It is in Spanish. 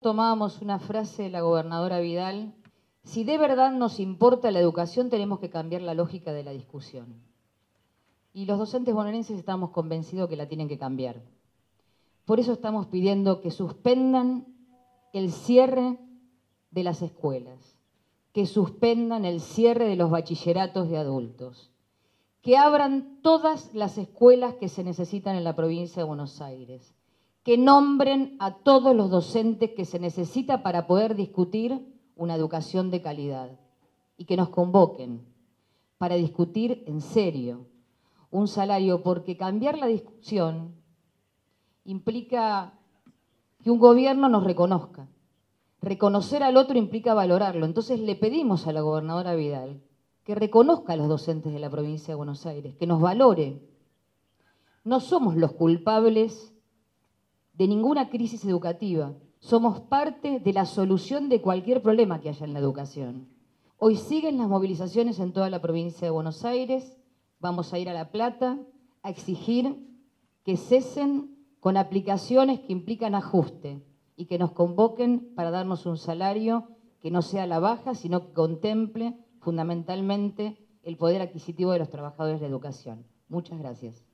Tomábamos una frase de la gobernadora Vidal, si de verdad nos importa la educación tenemos que cambiar la lógica de la discusión. Y los docentes bonaerenses estamos convencidos que la tienen que cambiar. Por eso estamos pidiendo que suspendan el cierre de las escuelas, que suspendan el cierre de los bachilleratos de adultos, que abran todas las escuelas que se necesitan en la provincia de Buenos Aires, que nombren a todos los docentes que se necesita para poder discutir una educación de calidad y que nos convoquen para discutir en serio un salario, porque cambiar la discusión implica que un gobierno nos reconozca. Reconocer al otro implica valorarlo. Entonces le pedimos a la gobernadora Vidal que reconozca a los docentes de la provincia de Buenos Aires, que nos valore. No somos los culpables de ninguna crisis educativa. Somos parte de la solución de cualquier problema que haya en la educación. Hoy siguen las movilizaciones en toda la provincia de Buenos Aires. Vamos a ir a La Plata a exigir que cesen con aplicaciones que implican ajuste y que nos convoquen para darnos un salario que no sea la baja, sino que contemple fundamentalmente el poder adquisitivo de los trabajadores de educación. Muchas gracias.